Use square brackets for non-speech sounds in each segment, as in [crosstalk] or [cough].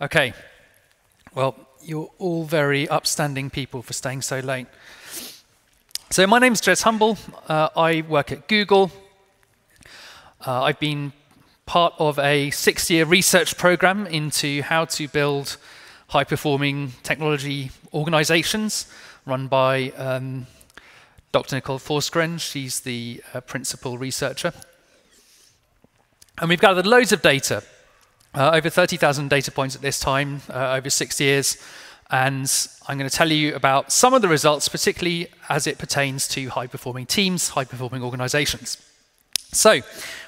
Okay. Well, you're all very upstanding people for staying so late. So, my name is Jez Humble. Uh, I work at Google. Uh, I've been part of a six year research program into how to build high performing technology organizations run by um, Dr. Nicole Forsgren. She's the uh, principal researcher. And we've gathered loads of data, uh, over 30,000 data points at this time, uh, over six years. And I'm going to tell you about some of the results, particularly as it pertains to high performing teams, high performing organizations. So,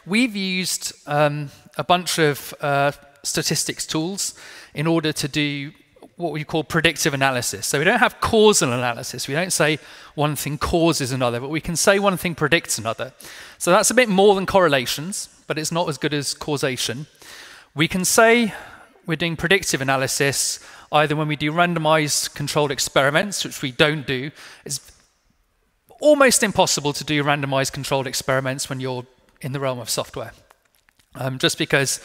we've used um, a bunch of uh, statistics tools in order to do what we call predictive analysis. So, we don't have causal analysis. We don't say one thing causes another, but we can say one thing predicts another. So, that's a bit more than correlations, but it's not as good as causation. We can say we're doing predictive analysis either when we do randomized controlled experiments, which we don't do. It's almost impossible to do randomized controlled experiments when you're in the realm of software. Um, just because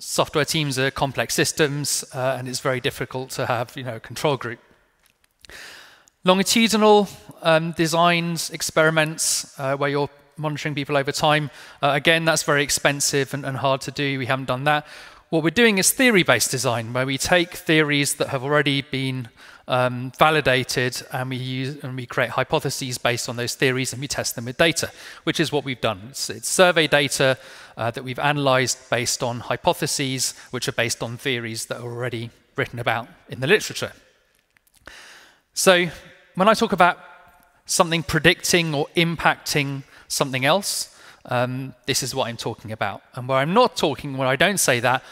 software teams are complex systems uh, and it's very difficult to have you know, a control group. Longitudinal um, designs, experiments uh, where you're monitoring people over time, uh, again, that's very expensive and, and hard to do. We haven't done that. What we're doing is theory based design, where we take theories that have already been um, validated and we use and we create hypotheses based on those theories and we test them with data, which is what we've done. It's, it's survey data uh, that we've analyzed based on hypotheses, which are based on theories that are already written about in the literature. So when I talk about something predicting or impacting something else, um, this is what I'm talking about. And where I'm not talking, where I don't say that,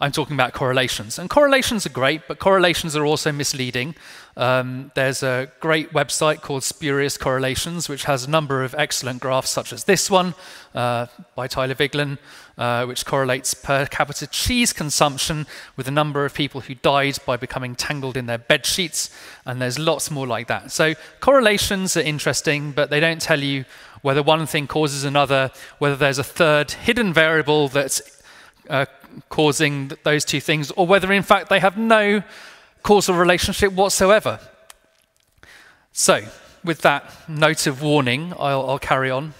I'm talking about correlations. And correlations are great, but correlations are also misleading. Um, there's a great website called Spurious Correlations, which has a number of excellent graphs, such as this one uh, by Tyler Vigen, uh, which correlates per capita cheese consumption with the number of people who died by becoming tangled in their bed sheets. And there's lots more like that. So correlations are interesting, but they don't tell you whether one thing causes another, whether there's a third hidden variable that's uh, causing those two things, or whether in fact they have no causal relationship whatsoever. So, with that note of warning, I'll, I'll carry on.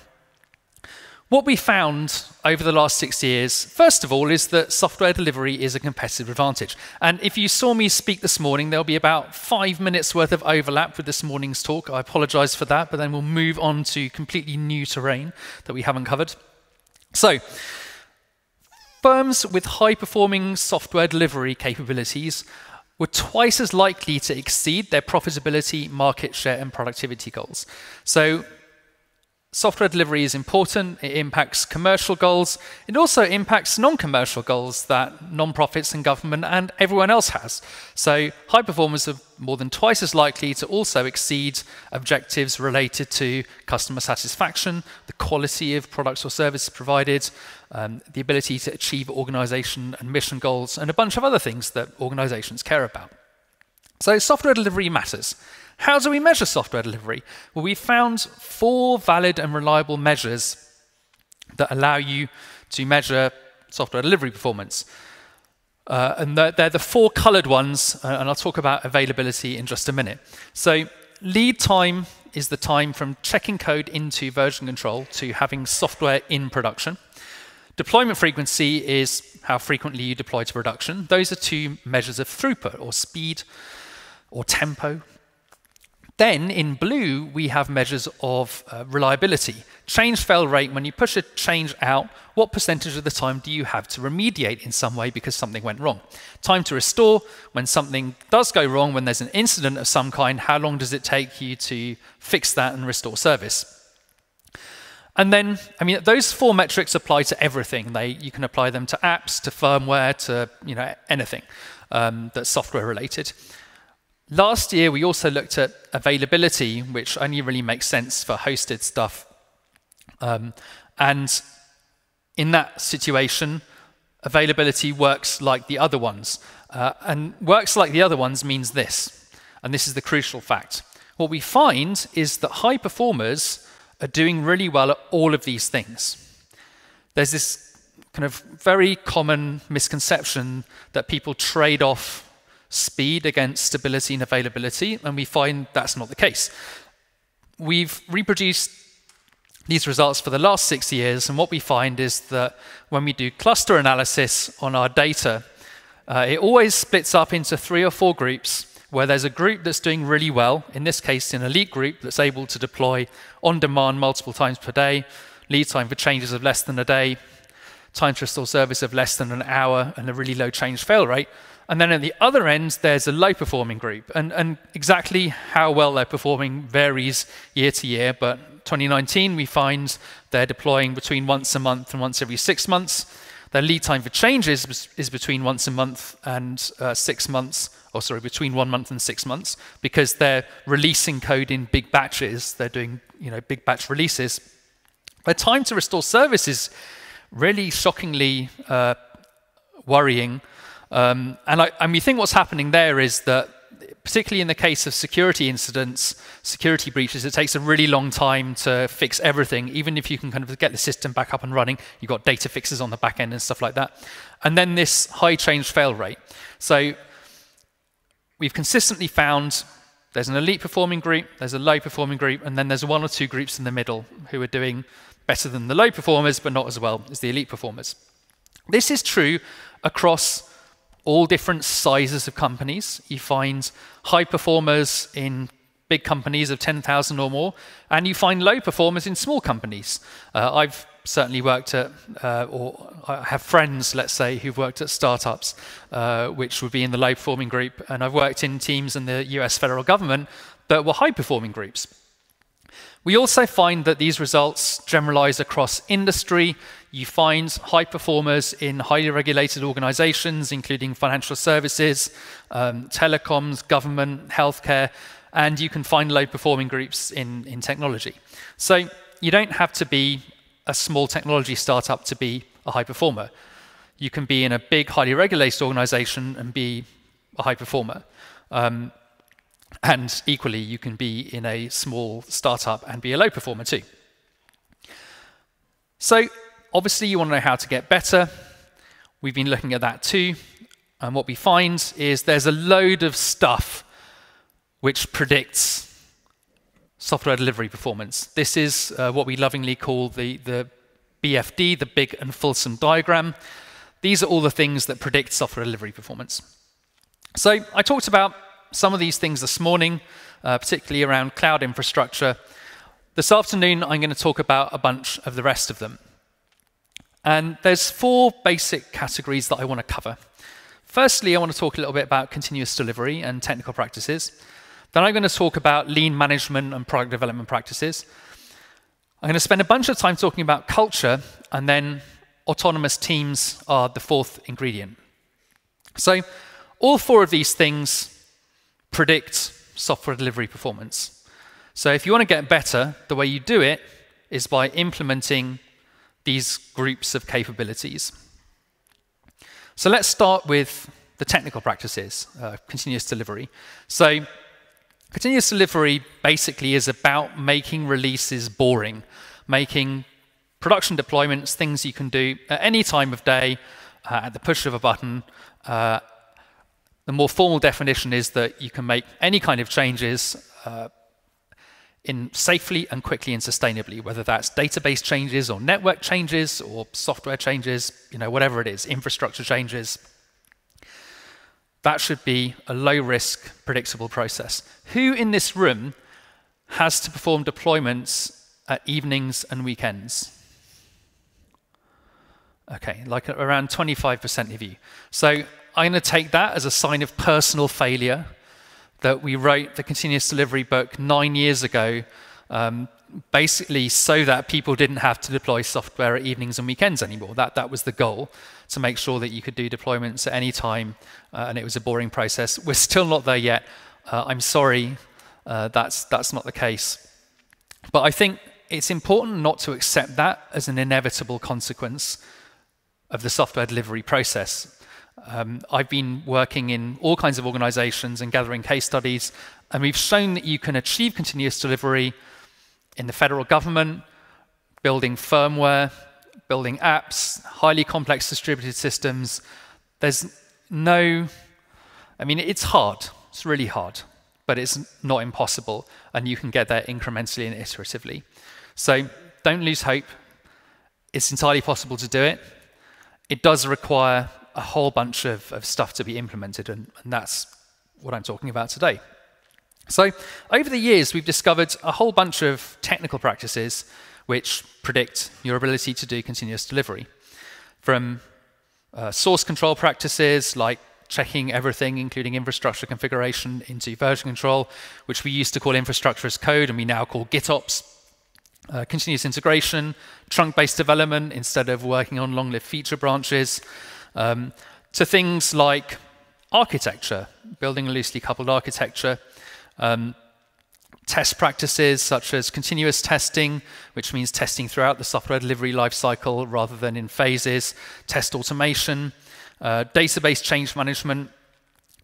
What we found over the last six years, first of all, is that software delivery is a competitive advantage. And if you saw me speak this morning, there'll be about five minutes worth of overlap with this morning's talk. I apologize for that, but then we'll move on to completely new terrain that we haven't covered. So, Firms with high performing software delivery capabilities were twice as likely to exceed their profitability, market share, and productivity goals. So, software delivery is important. It impacts commercial goals. It also impacts non commercial goals that non-profits and government and everyone else has. So, high performers are more than twice as likely to also exceed objectives related to customer satisfaction, the quality of products or services provided, um, the ability to achieve organization and mission goals, and a bunch of other things that organizations care about. So, software delivery matters. How do we measure software delivery? Well, we found four valid and reliable measures that allow you to measure software delivery performance. Uh, and they're, they're, the four colored ones, uh, and I'll talk about availability in just a minute. So, lead time is the time from checking code into version control to having software in production. Deployment frequency is how frequently you deploy to production. Those are two measures of throughput or speed or tempo. Then in blue, we have measures of uh, reliability. Change fail rate, when you push a change out, what percentage of the time do you have to remediate in some way because something went wrong? Time to restore, when something does go wrong, when there's an incident of some kind, how long does it take you to fix that and restore service? And then, I mean, those four metrics apply to everything. They, you can apply them to apps, to firmware, to you know anything um, that's software related. Last year, we also looked at availability, which only really makes sense for hosted stuff. Um, and in that situation, availability works like the other ones. Uh, and works like the other ones means this, and this is the crucial fact. What we find is that high performers are doing really well at all of these things. There's this kind of very common misconception that people trade off speed against stability and availability, and we find that's not the case. We've reproduced these results for the last six years, and what we find is that when we do cluster analysis on our data, uh, it always splits up into three or four groups where there's a group that's doing really well, in this case, an elite group that's able to deploy on demand multiple times per day, lead time for changes of less than a day, time to restore service of less than an hour, and a really low change fail rate. And then at the other end, there's a low performing group. And, and exactly how well they're performing varies year to year. But 2019, we find they're deploying between once a month and once every six months. Their lead time for changes is between once a month and uh, six months, or sorry, between one month and six months, because they're releasing code in big batches. They're doing you know big batch releases. Their time to restore service is really shockingly uh, worrying. Um, and, I, and we think what's happening there is that particularly in the case of security incidents, security breaches, it takes a really long time to fix everything. Even if you can kind of get the system back up and running, you've got data fixes on the back end and stuff like that. And then this high change fail rate. So we've consistently found there's an elite performing group, there's a low performing group, and then there's one or two groups in the middle who are doing better than the low performers, but not as well as the elite performers. This is true across all different sizes of companies. You find high performers in big companies of 10,000 or more, and you find low performers in small companies. Uh, I've certainly worked at, uh, or I have friends, let's say, who've worked at startups, uh, which would be in the low performing group, and I've worked in teams in the US federal government that were high performing groups. We also find that these results generalize across industry. You find high performers in highly regulated organizations, including financial services, um, telecoms, government, healthcare, and you can find low performing groups in, in technology. So you don't have to be a small technology startup to be a high performer. You can be in a big, highly regulated organization and be a high performer. Um, and equally, you can be in a small startup and be a low performer too. So, obviously, you want to know how to get better. We've been looking at that too. And what we find is there's a load of stuff which predicts software delivery performance. This is uh, what we lovingly call the, the BFD, the big and fulsome diagram. These are all the things that predict software delivery performance. So I talked about some of these things this morning, uh, particularly around cloud infrastructure. This afternoon, I'm going to talk about a bunch of the rest of them. And there's four basic categories that I want to cover. Firstly, I want to talk a little bit about continuous delivery and technical practices. Then I'm going to talk about lean management and product development practices. I'm going to spend a bunch of time talking about culture, and then autonomous teams are the fourth ingredient. So, all four of these things predict software delivery performance. So if you want to get better, the way you do it is by implementing these groups of capabilities. So let's start with the technical practices, uh, continuous delivery. So continuous delivery basically is about making releases boring, making production deployments things you can do at any time of day, uh, at the push of a button, uh, the more formal definition is that you can make any kind of changes uh, in safely and quickly and sustainably, whether that's database changes or network changes or software changes, you know, whatever it is, infrastructure changes. That should be a low risk, predictable process. Who in this room has to perform deployments at evenings and weekends? Okay, like around 25% of you. So I'm going to take that as a sign of personal failure that we wrote the continuous delivery book nine years ago, um, basically so that people didn't have to deploy software at evenings and weekends anymore. That, that was the goal, to make sure that you could do deployments at any time, uh, and it was a boring process. [laughs] We're still not there yet. Uh, I'm sorry, uh, that's, that's not the case. But I think it's important not to accept that as an inevitable consequence of the software delivery process. Um, I've been working in all kinds of organizations and gathering case studies, and we've shown that you can achieve continuous delivery in the federal government, building firmware, building apps, highly complex distributed systems. There's no, I mean, it's hard. It's really hard, but it's not impossible, and you can get there incrementally and iteratively. So don't lose hope. It's entirely possible to do it. It does require a whole bunch of, of stuff to be implemented, and, and that's what I'm talking about today. So, over the years, we've discovered a whole bunch of technical practices which predict your ability to do continuous delivery. From uh, source control practices like checking everything, including infrastructure configuration, into version control, which we used to call infrastructure as code and we now call GitOps. Uh, continuous integration, trunk-based development instead of working on long-lived feature branches, um, to things like architecture, building a loosely coupled architecture, um, test practices such as continuous testing, which means testing throughout the software delivery lifecycle rather than in phases, test automation, uh, database change management.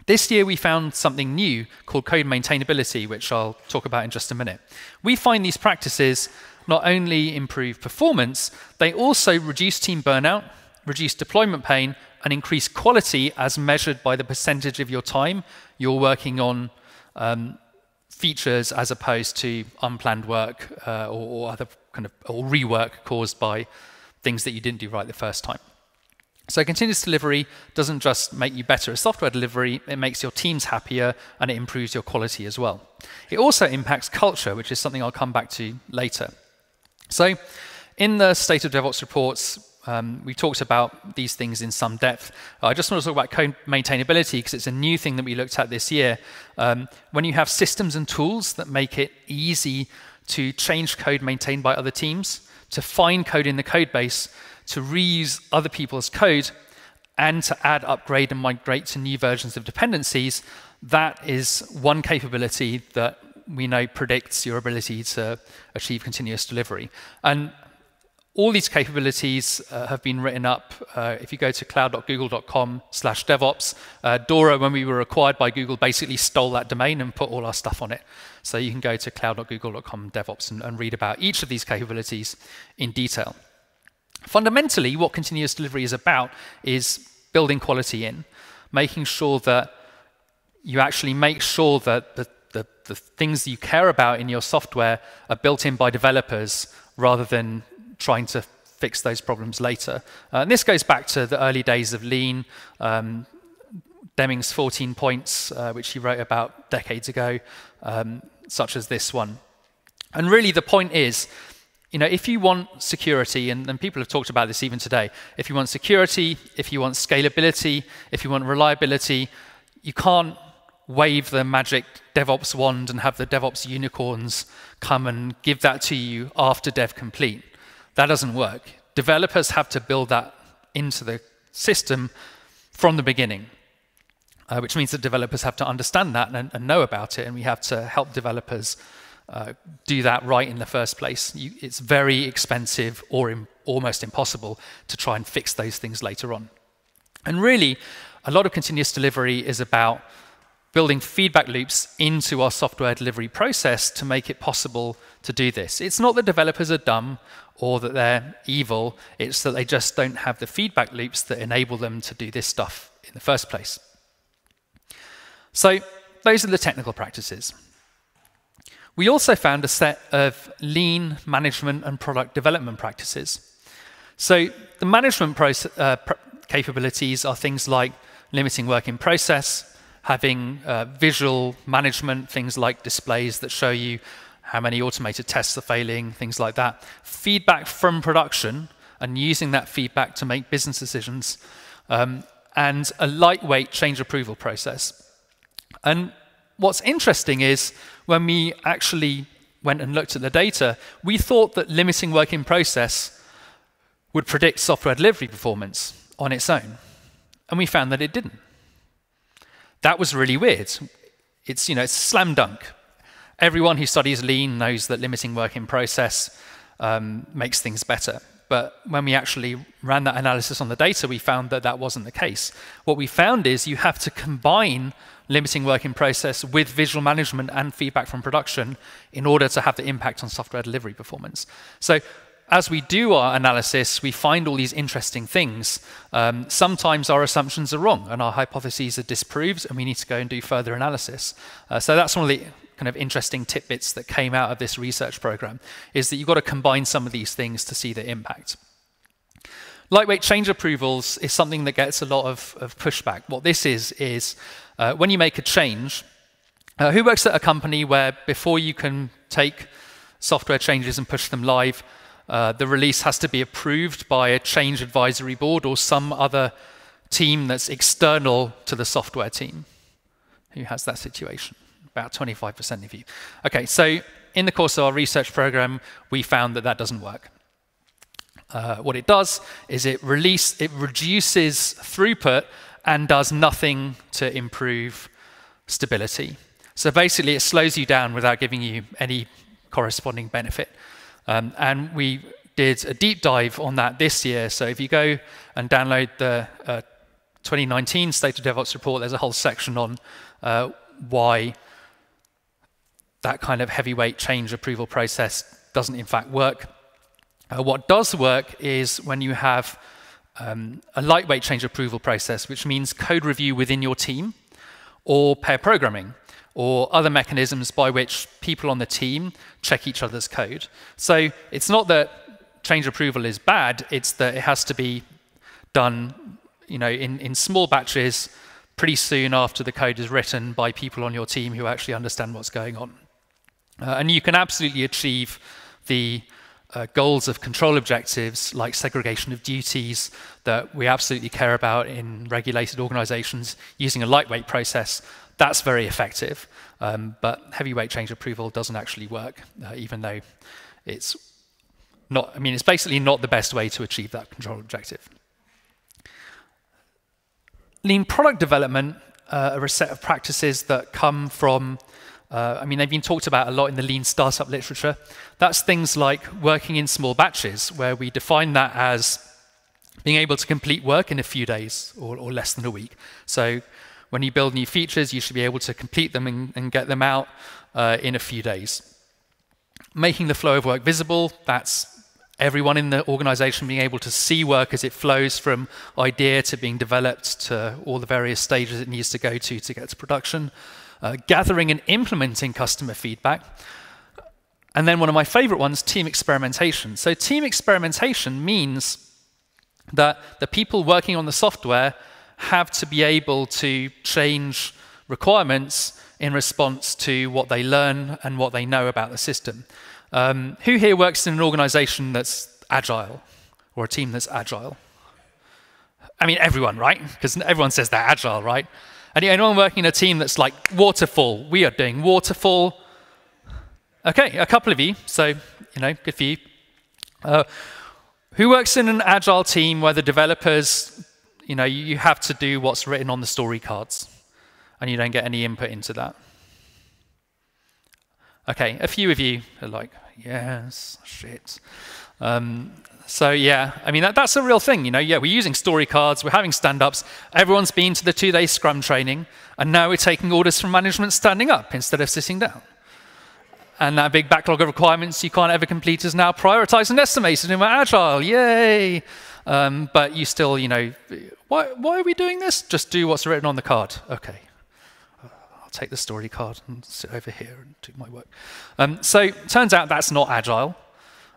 This year we found something new called code maintainability, which I'll talk about in just a minute. We find these practices not only improve performance, they also reduce team burnout, reduce deployment pain, and increase quality as measured by the percentage of your time you're working on um, features as opposed to unplanned work uh, or, or, other kind of or rework caused by things that you didn't do right the first time. So continuous delivery doesn't just make you better at software delivery, it makes your teams happier and it improves your quality as well. It also impacts culture, which is something I'll come back to later. So in the State of DevOps reports, um, we talked about these things in some depth. Uh, I just want to talk about code maintainability because it's a new thing that we looked at this year. Um, when you have systems and tools that make it easy to change code maintained by other teams, to find code in the code base, to reuse other people's code, and to add, upgrade, and migrate to new versions of dependencies, that is one capability that we know predicts your ability to achieve continuous delivery. And all these capabilities uh, have been written up. Uh, if you go to cloud.google.com slash DevOps, uh, Dora, when we were acquired by Google, basically stole that domain and put all our stuff on it. So you can go to cloud.google.com DevOps and, and read about each of these capabilities in detail. Fundamentally, what continuous delivery is about is building quality in, making sure that you actually make sure that the, the, the things you care about in your software are built in by developers rather than trying to fix those problems later. Uh, and this goes back to the early days of Lean, um, Deming's 14 points, uh, which he wrote about decades ago, um, such as this one. And really, the point is, you know, if you want security, and, and, people have talked about this even today, if you want security, if you want scalability, if you want reliability, you can't wave the magic DevOps wand and have the DevOps unicorns come and give that to you after dev complete. That doesn't work. Developers have to build that into the system from the beginning, uh, which means that developers have to understand that and, and, know about it, and we have to help developers uh, do that right in the first place. You, it's very expensive or Im almost impossible to try and fix those things later on. And really, a lot of continuous delivery is about building feedback loops into our software delivery process to make it possible to do this. It's not that developers are dumb or that they're evil, it's that they just don't have the feedback loops that enable them to do this stuff in the first place. So, those are the technical practices. We also found a set of lean management and product development practices. So, the management uh, capabilities are things like limiting work in process, having uh, visual management, things like displays that show you how many automated tests are failing, things like that. Feedback from production and using that feedback to make business decisions, um, and a lightweight change approval process. And what's interesting is when we actually went and looked at the data, we thought that limiting work in process would predict software delivery performance on its own. And we found that it didn't. That was really weird. It's, you know, it's slam dunk. Everyone who studies lean knows that limiting work in process um, makes things better. But when we actually ran that analysis on the data, we found that that wasn't the case. What we found is you have to combine limiting work in process with visual management and feedback from production in order to have the impact on software delivery performance. So as we do our analysis, we find all these interesting things. Um, sometimes our assumptions are wrong and our hypotheses are disproved, and we need to go and do further analysis. Uh, so that's one of the kind of interesting tidbits that came out of this research program, is that you've got to combine some of these things to see the impact. Lightweight change approvals is something that gets a lot of, of pushback. What this is, is uh, when you make a change, uh, who works at a company where before you can take software changes and push them live, uh, the release has to be approved by a change advisory board or some other team that's external to the software team. Who has that situation? About 25% of you. Okay, so in the course of our research program, we found that that doesn't work. Uh, what it does is it release it reduces throughput and does nothing to improve stability. So basically, it slows you down without giving you any corresponding benefit. Um, and we did a deep dive on that this year. So if you go and download the uh, 2019 State of DevOps report, there's a whole section on uh, why that kind of heavyweight change approval process doesn't in fact work. Uh, what does work is when you have um, a lightweight change approval process, which means code review within your team or pair programming or other mechanisms by which people on the team check each other's code. So it's not that change approval is bad, it's that it has to be done you know, in, in small batches pretty soon after the code is written by people on your team who actually understand what's going on. Uh, and you can absolutely achieve the uh, goals of control objectives like segregation of duties that we absolutely care about in regulated organizations using a lightweight process that's very effective, um, but heavyweight change approval doesn't actually work, uh, even though it's not, I mean, it's basically not the best way to achieve that control objective. Lean product development uh, are a set of practices that come from, uh, I mean, they've been talked about a lot in the lean startup literature. That's things like working in small batches, where we define that as being able to complete work in a few days or, or less than a week. So when you build new features, you should be able to complete them and, and get them out uh, in a few days. Making the flow of work visible, that's everyone in the organization being able to see work as it flows from idea to being developed to all the various stages it needs to go to to get to production. Uh, gathering and implementing customer feedback. And then one of my favorite ones, team experimentation. So team experimentation means that the people working on the software have to be able to change requirements in response to what they learn and what they know about the system. Um, who here works in an organization that's agile or a team that's agile? I mean, everyone, right? Because everyone says they're agile, right? Anyone working in a team that's like waterfall? We are doing waterfall. Okay, a couple of you, so, you know, good for you. Uh, who works in an agile team where the developers you know, you have to do what's written on the story cards, and you don't get any input into that. Okay, a few of you are like, yes, shit. Um, so yeah, I mean that, that's a real thing, you know. Yeah, we're using story cards, we're having stand-ups. Everyone's been to the two-day Scrum training, and now we're taking orders from management standing up instead of sitting down. And that big backlog of requirements you can't ever complete is now prioritized and estimated in my Agile. Yay! Um, but you still, you know, why, why are we doing this? Just do what's written on the card. Okay. I'll take the story card and sit over here and do my work. Um, so turns out that's not agile.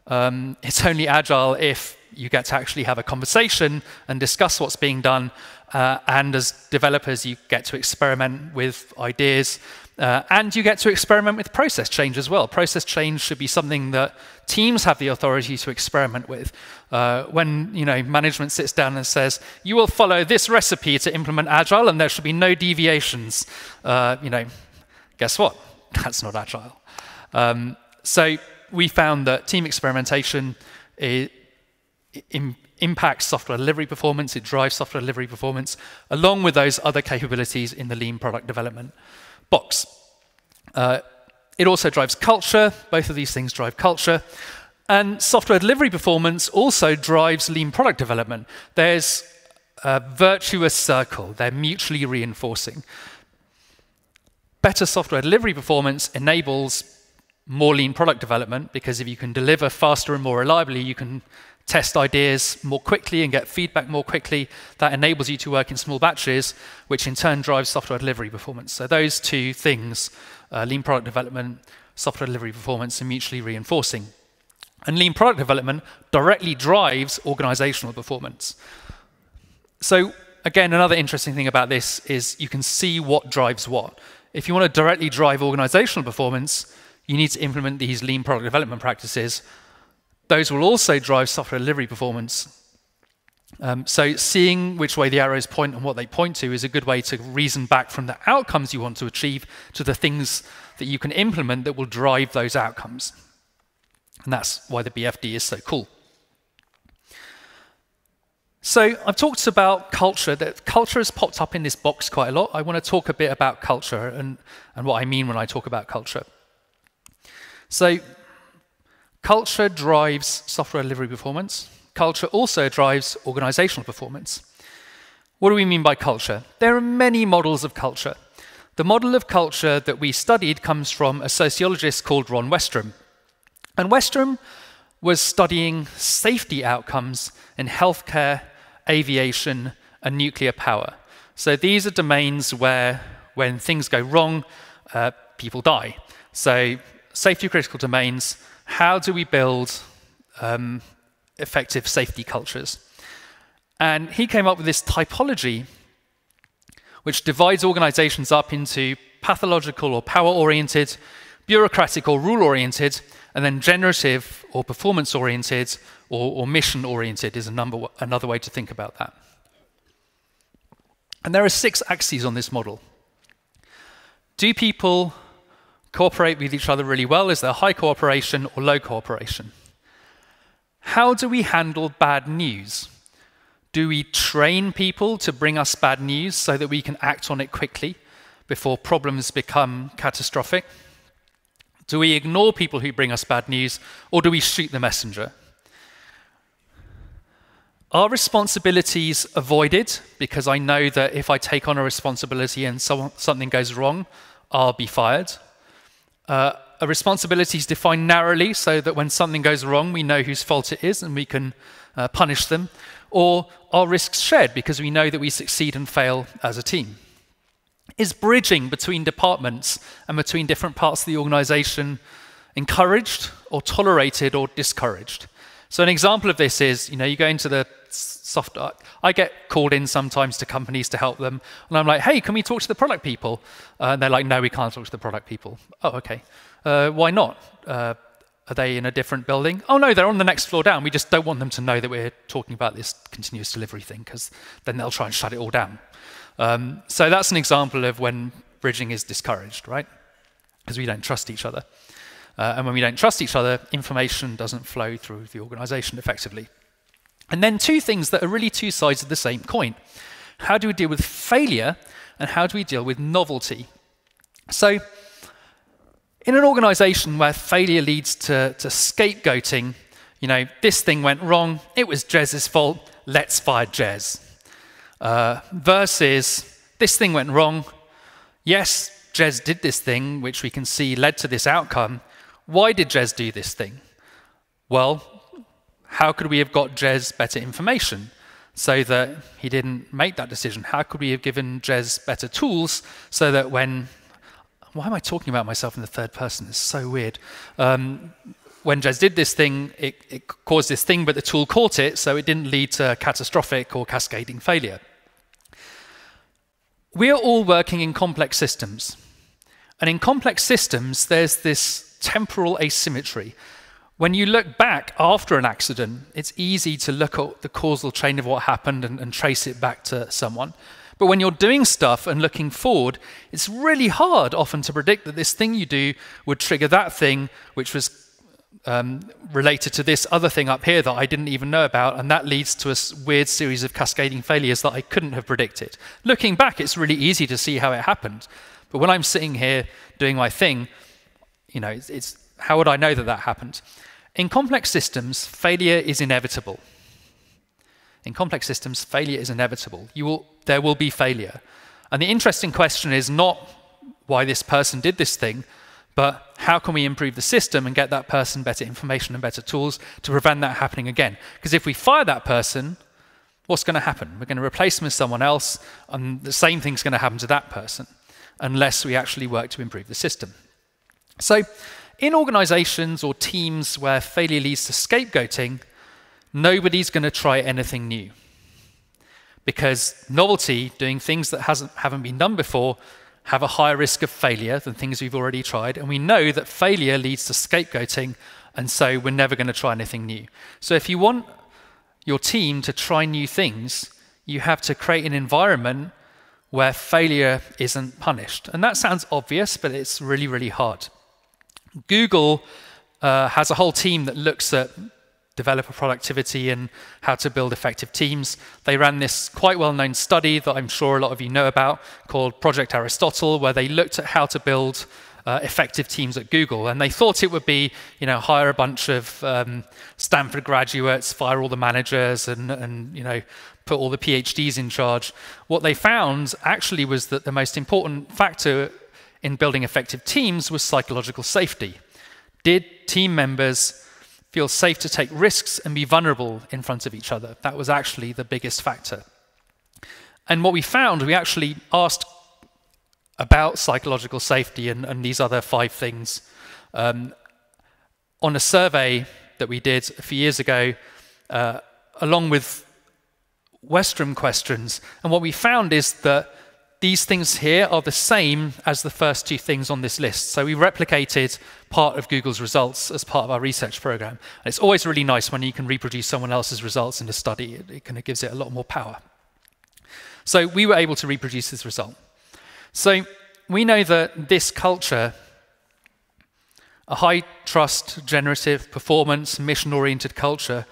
Um, it's only agile if you get to actually have a conversation and discuss what's being done. Uh, and as developers, you get to experiment with ideas uh, and you get to experiment with process change as well. Process change should be something that teams have the authority to experiment with. Uh, when you know management sits down and says, "You will follow this recipe to implement agile, and there should be no deviations," uh, you know, guess what? [laughs] That's not agile. Um, so we found that team experimentation it, it impacts software delivery performance. It drives software delivery performance, along with those other capabilities in the lean product development box. Uh, it also drives culture. Both of these things drive culture. And software delivery performance also drives lean product development. There's a virtuous circle, they're mutually reinforcing. Better software delivery performance enables more lean product development because if you can deliver faster and more reliably, you can test ideas more quickly and get feedback more quickly. That enables you to work in small batches, which in turn drives software delivery performance. So those two things, uh, lean product development, software delivery performance, are mutually reinforcing. And lean product development directly drives organizational performance. So again, another interesting thing about this is you can see what drives what. If you want to directly drive organizational performance, you need to implement these lean product development practices those will also drive software delivery performance. Um, so seeing which way the arrows point and what they point to is a good way to reason back from the outcomes you want to achieve to the things that you can implement that will drive those outcomes. And that's why the BFD is so cool. So I've talked about culture. That culture has popped up in this box quite a lot. I want to talk a bit about culture and, and what I mean when I talk about culture. So Culture drives software delivery performance. Culture also drives organizational performance. What do we mean by culture? There are many models of culture. The model of culture that we studied comes from a sociologist called Ron Westrum. And Westrum was studying safety outcomes in healthcare, aviation, and nuclear power. So these are domains where, when things go wrong, uh, people die. So safety critical domains how do we build um, effective safety cultures? And he came up with this typology which divides organizations up into pathological or power oriented, bureaucratic or rule oriented, and then generative or performance oriented or, or mission oriented is number, another way to think about that. And there are six axes on this model. Do people cooperate with each other really well? Is there high cooperation or low cooperation? How do we handle bad news? Do we train people to bring us bad news so that we can act on it quickly before problems become catastrophic? Do we ignore people who bring us bad news or do we shoot the messenger? Are responsibilities avoided because I know that if I take on a responsibility and so, something goes wrong, I'll be fired? Uh, a responsibility is defined narrowly so that when something goes wrong, we know whose fault it is and we can uh, punish them. Or are risks shared because we know that we succeed and fail as a team? Is bridging between departments and between different parts of the organization encouraged or tolerated or discouraged? So an example of this is, you know, you go into the soft. I get called in sometimes to companies to help them, and I'm like, "Hey, can we talk to the product people?" Uh, and they're like, "No, we can't talk to the product people." Oh, okay. Uh, why not? Uh, are they in a different building? Oh no, they're on the next floor down. We just don't want them to know that we're talking about this continuous delivery thing, because then they'll try and shut it all down. Um, so that's an example of when bridging is discouraged, right? Because we don't trust each other. Uh, and when we don't trust each other, information doesn't flow through the organization effectively. And then two things that are really two sides of the same coin. How do we deal with failure and how do we deal with novelty? So, in an organization where failure leads to, to scapegoating, you know, this thing went wrong, it was Jez's fault, let's fire Jez. Uh, versus, this thing went wrong, yes, Jez did this thing, which we can see led to this outcome. Why did Jez do this thing? Well, how could we have got Jez better information so that he didn't make that decision? How could we have given Jez better tools so that when why am I talking about myself in the third person? It's so weird. Um, when Jez did this thing, it, it, caused this thing, but the tool caught it, so it didn't lead to catastrophic or cascading failure. We are all working in complex systems. And in complex systems, there's this temporal asymmetry. When you look back after an accident, it's easy to look at the causal chain of what happened and, and, trace it back to someone. But when you're doing stuff and looking forward, it's really hard often to predict that this thing you do would trigger that thing, which was um, related to this other thing up here that I didn't even know about, and that leads to a weird series of cascading failures that I couldn't have predicted. Looking back, it's really easy to see how it happened. But when I'm sitting here doing my thing, you know, it's, it's how would I know that that happened? In complex systems, failure is inevitable. In complex systems, failure is inevitable. Will, there will be failure. And the interesting question is not why this person did this thing, But how can we improve the system and get that person better information and better tools to prevent that happening again? Because if we fire that person, what's going to happen? We're going to replace them with someone else, and the same thing's going to happen to that person unless we actually work to improve the system. So, in organizations or teams where failure leads to scapegoating, nobody's going to try anything new. Because novelty, doing things that haven't been done before, have a higher risk of failure than things we've already tried. And we know that failure leads to scapegoating, and so we're never going to try anything new. So if you want your team to try new things, you have to create an environment where failure isn't punished. And that sounds obvious, but it's really, really hard. Google uh, has a whole team that looks at developer productivity and how to build effective teams. They ran this quite well known study that I'm sure a lot of you know about called Project Aristotle, where they looked at how to build uh, effective teams at Google. And they thought it would be, you know, hire a bunch of um, Stanford graduates, fire all the managers, and, and, you know, put all the PhDs in charge. What they found actually was that the most important factor in building effective teams was psychological safety. Did team members feel safe to take risks and be vulnerable in front of each other? That was actually the biggest factor. And what we found, we actually asked about psychological safety and, and these other five things um, on a survey that we did a few years ago, uh, along with Westrum questions. And what we found is that these things here are the same as the first two things on this list. So we replicated part of Google's results as part of our research program. And it's always really nice when you can reproduce someone else's results in a study. It, it kind of gives it a lot more power. So we were able to reproduce this result. So we know that this culture, a high trust, generative, performance, mission oriented culture,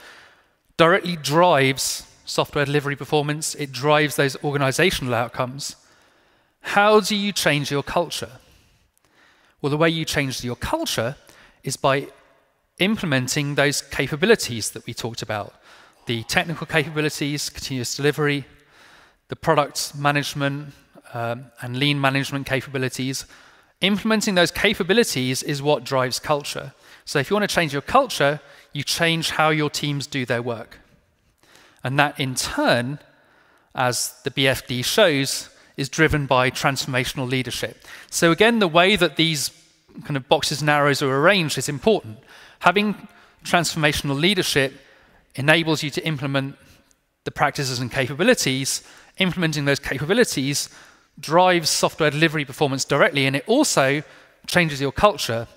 directly drives software delivery performance, it drives those organizational outcomes. How do you change your culture? Well, the way you change your culture is by implementing those capabilities that we talked about the technical capabilities, continuous delivery, the product management um, and lean management capabilities. Implementing those capabilities is what drives culture. So, if you want to change your culture, you change how your teams do their work. And that in turn, as the BFD shows, is driven by transformational leadership. So, again, the way that these kind of boxes and arrows are arranged is important. Having transformational leadership enables you to implement the practices and capabilities. Implementing those capabilities drives software delivery performance directly, and it also changes your culture.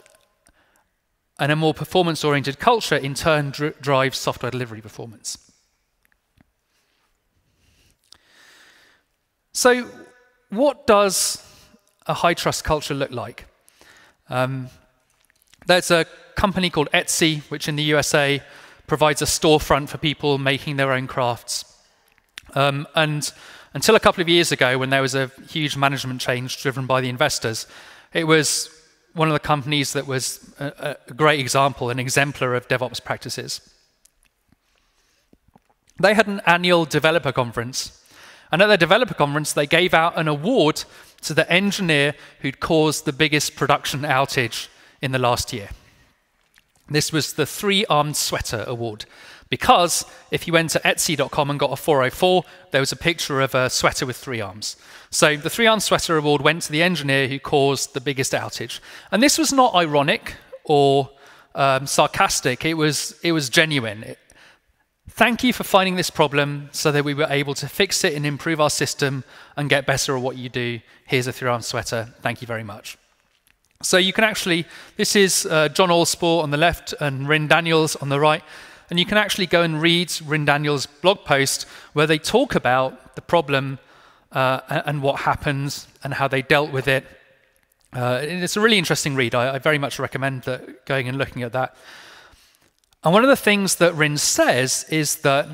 And a more performance oriented culture, in turn, dr drives software delivery performance. So, what does a high trust culture look like? Um, there's a company called Etsy, which in the USA provides a storefront for people making their own crafts. Um, and until a couple of years ago, when there was a huge management change driven by the investors, it was one of the companies that was a, a great example, an exemplar of DevOps practices. They had an annual developer conference and at their developer conference, they gave out an award to the engineer who'd caused the biggest production outage in the last year. This was the Three Armed Sweater Award. Because if you went to Etsy.com and got a 404, there was a picture of a sweater with three arms. So the Three Armed Sweater Award went to the engineer who caused the biggest outage. And this was not ironic or um, sarcastic, it was, it was genuine. It, Thank you for finding this problem so that we were able to fix it and improve our system and get better at what you do. Here's a three arm sweater. Thank you very much. So you can actually, this is uh, John Allspaw on the left and Ryn Daniels on the right. And you can actually go and read Ryn Daniels' blog post where they talk about the problem uh, and what happens and how they dealt with it. Uh, it's a really interesting read. I, I very much recommend that, going and looking at that. And one of the things that Ryn says is that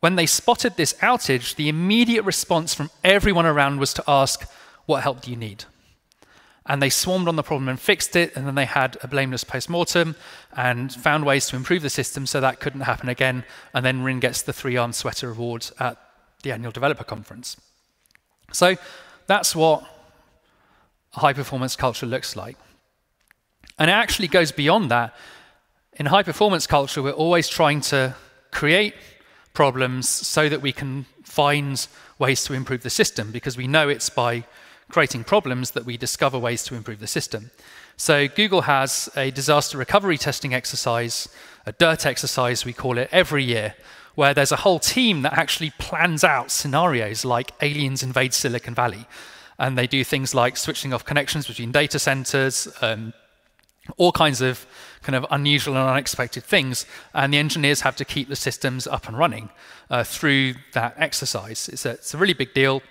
when they spotted this outage, the immediate response from everyone around was to ask, What help do you need? And they swarmed on the problem and fixed it, and then they had a blameless post-mortem and found ways to improve the system so that couldn't happen again. And then Ryn gets the three armed sweater award at the annual developer conference. So that's what a high performance culture looks like. And it actually goes beyond that. In high performance culture, we're always trying to create problems so that we can find ways to improve the system because we know it's by creating problems that we discover ways to improve the system. So Google has a disaster recovery testing exercise, a DIRT exercise, we call it, every year, where there's a whole team that actually plans out scenarios like aliens invade Silicon Valley. And they do things like switching off connections between data centers, um, all kinds of kind of unusual and unexpected things. And the engineers have to keep the systems up and running uh, through that exercise. It's a, it's a really big deal.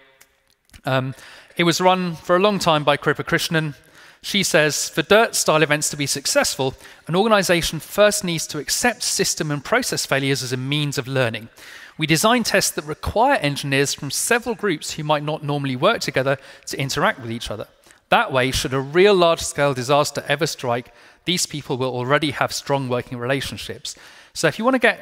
Um, it was run for a long time by Kripa Krishnan. She says, for DIRT style events to be successful, an organization first needs to accept system and process failures as a means of learning. We design tests that require engineers from several groups who might not normally work together to interact with each other. That way, should a real large scale disaster ever strike, these people will already have strong working relationships. So if you want to get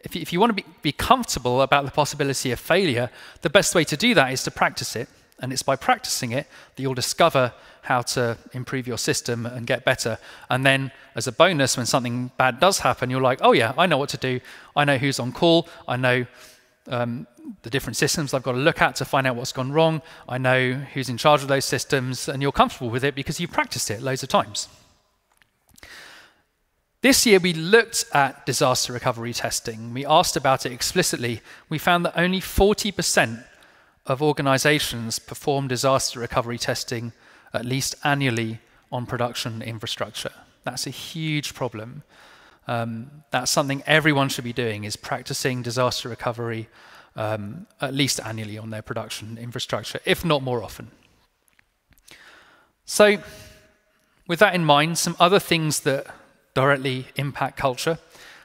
if you, if you want to be, be comfortable about the possibility of failure, the best way to do that is to practice it. And it's by practicing it that you'll discover how to improve your system and get better. And then, as a bonus, when something bad does happen, you're like, oh, yeah, I know what to do. I know who's on call. I know um, the different systems I've got to look at to find out what's gone wrong. I know who's in charge of those systems, and you're comfortable with it because you've practiced it loads of times. This year, we looked at disaster recovery testing. We asked about it explicitly. We found that only 40% of organizations perform disaster recovery testing at least annually on production infrastructure. That's a huge problem. Um, that's something everyone should be doing is practicing disaster recovery um, at least annually on their production infrastructure, if not more often. So, with that in mind, some other things that directly impact culture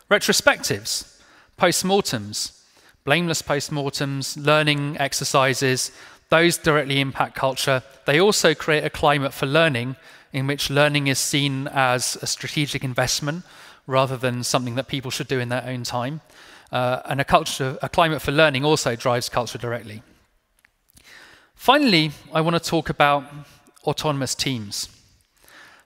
retrospectives, postmortems, blameless postmortems, learning exercises, those directly impact culture. They also create a climate for learning in which learning is seen as a strategic investment rather than something that people should do in their own time. Uh, and a, culture, a climate for learning also drives culture directly. Finally, I want to talk about autonomous teams.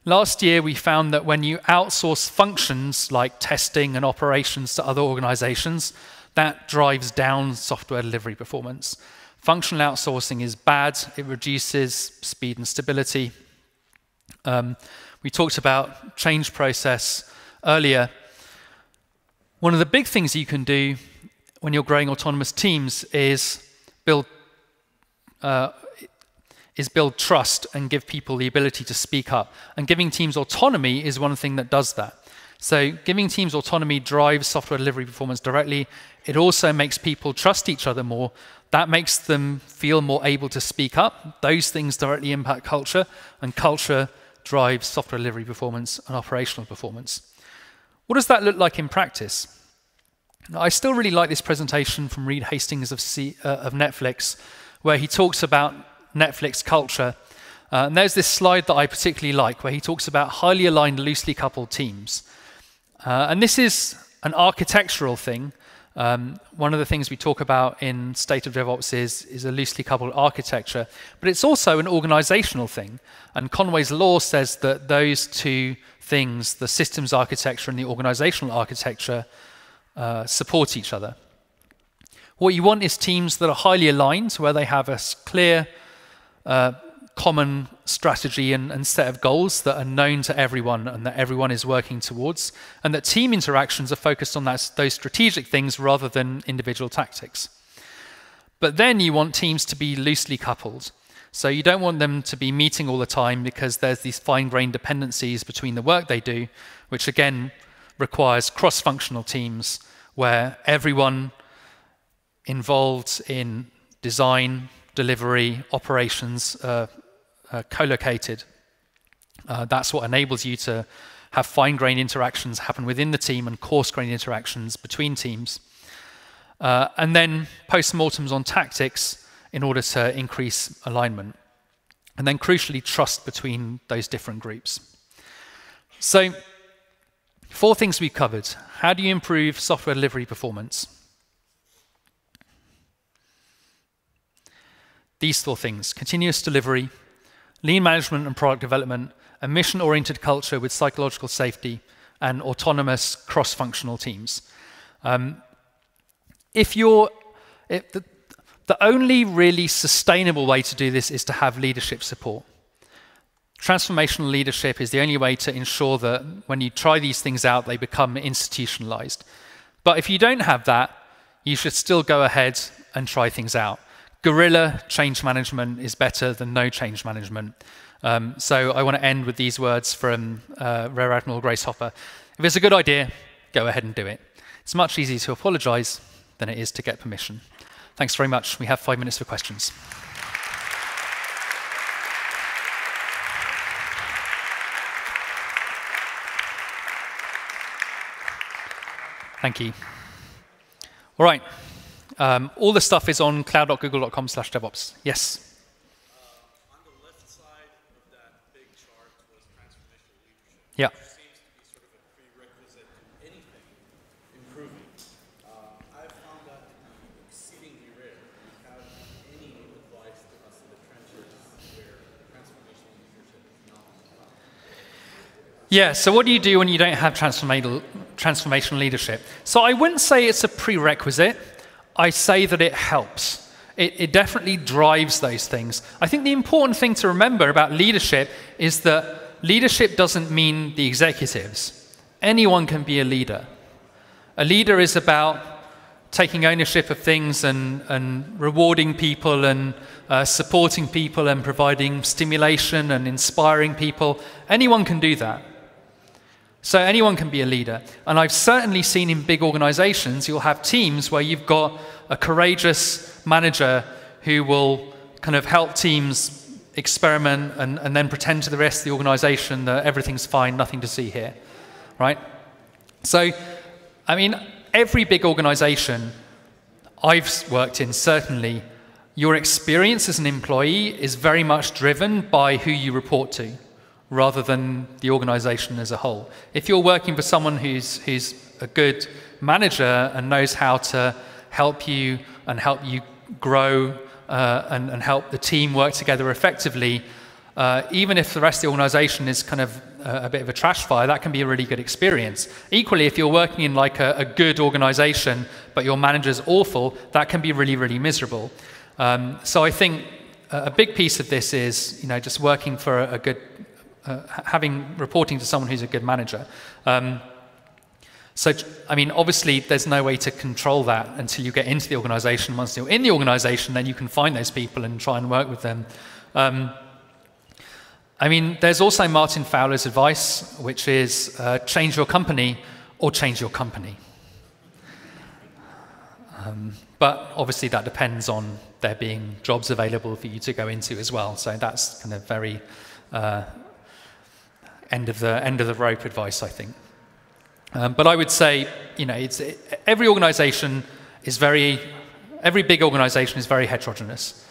Last year, we found that when you outsource functions like testing and operations to other organizations, that drives down software delivery performance. Functional outsourcing is bad, it reduces speed and stability. Um, we talked about change process earlier. One of the big things you can do when you're growing autonomous teams is build uh, is build trust and give people the ability to speak up. And giving teams autonomy is one thing that does that. So giving teams autonomy drives software delivery performance directly. It also makes people trust each other more. That makes them feel more able to speak up. Those things directly impact culture, and culture drives software delivery performance and operational performance. What does that look like in practice? I still really like this presentation from Reed Hastings of, C, uh, of Netflix, where he talks about Netflix culture. Uh, and there's this slide that I particularly like where he talks about highly aligned, loosely coupled teams. Uh, and this is an architectural thing. Um, one of the things we talk about in State of DevOps is, is a loosely coupled architecture, but it's also an organizational thing. And Conway's law says that those two things, the systems architecture and the organizational architecture, uh, support each other. What you want is teams that are highly aligned, where they have a clear, uh, common strategy and, and, set of goals that are known to everyone and that everyone is working towards, and that team interactions are focused on that, those strategic things rather than individual tactics. But then you want teams to be loosely coupled. So you don't want them to be meeting all the time because there's these fine grained dependencies between the work they do, which again requires cross functional teams where everyone involved in design, delivery, operations uh, uh, co-located. Uh, that's what enables you to have fine-grained interactions happen within the team and coarse-grained interactions between teams. Uh, and then post-mortems on tactics in order to increase alignment. And then crucially, trust between those different groups. So Four things we've covered. How do you improve software delivery performance? These four things continuous delivery, lean management and product development, a mission oriented culture with psychological safety, and autonomous cross functional teams. Um, if you're, if the, the only really sustainable way to do this is to have leadership support. Transformational leadership is the only way to ensure that when you try these things out, they become institutionalized. But if you don't have that, you should still go ahead and try things out. Guerrilla change management is better than no change management. Um, so I want to end with these words from uh, Rear Admiral Grace Hopper. If it's a good idea, go ahead and do it. It's much easier to apologize than it is to get permission. Thanks very much. We have five minutes for questions. Thank you. All right. Um, all the stuff is on cloud.google.com slash DevOps. Yes? Yeah. Yeah, so what do you do when you don't have transformational, transformational leadership? So I wouldn't say it's a prerequisite. I say that it helps. It, it, definitely drives those things. I think the important thing to remember about leadership is that leadership doesn't mean the executives. Anyone can be a leader. A leader is about taking ownership of things and, and rewarding people and uh, supporting people and providing stimulation and inspiring people. Anyone can do that. So anyone can be a leader. And I've certainly seen in big organizations, you'll have teams where you've got a courageous manager who will kind of help teams experiment and, and then pretend to the rest of the organization that everything's fine, nothing to see here. Right? So, I mean, every big organization I've worked in, certainly, your experience as an employee is very much driven by who you report to rather than the organization as a whole. If you're working for someone who's, who's a good manager and knows how to help you and help you grow uh, and, and, help the team work together effectively, uh, even if the rest of the organization is kind of a, a, bit of a trash fire, that can be a really good experience. Equally, if you're working in like a, a good organization, but your manager's awful, that can be really, really miserable. Um, so I think a big piece of this is, you know, just working for a, a good uh, having reporting to someone who's a good manager. Um, so, I mean, obviously, there's no way to control that until you get into the organization. Once you're in the organization, then you can find those people and try and work with them. Um, I mean, there's also Martin Fowler's advice, which is uh, change your company or change your company. Um, but obviously, that depends on there being jobs available for you to go into as well. So that's kind of very uh, end of the end of the rope advice, I think. Um, but I would say, you know, it's, it, every organization is very, every big organization is very heterogeneous.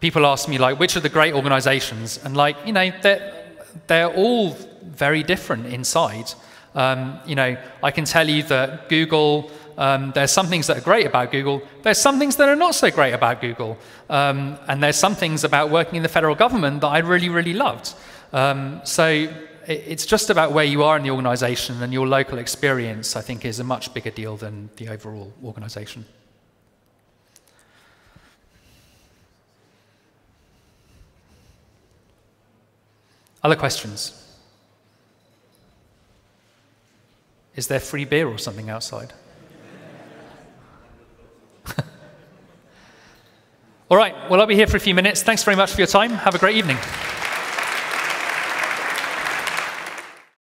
People ask me, like, which are the great organizations? And, like, you know, they're, they're all very different inside. Um, you know, I can tell you that Google, um, there's some things that are great about Google. There's some things that are not so great about Google. Um, and there's some things about working in the federal government that I really, really loved. Um, so it's just about where you are in the organization and your local experience, I think, is a much bigger deal than the overall organization. Other questions? Is there free beer or something outside? [laughs] All right, well, I'll be here for a few minutes. Thanks very much for your time. Have a great evening.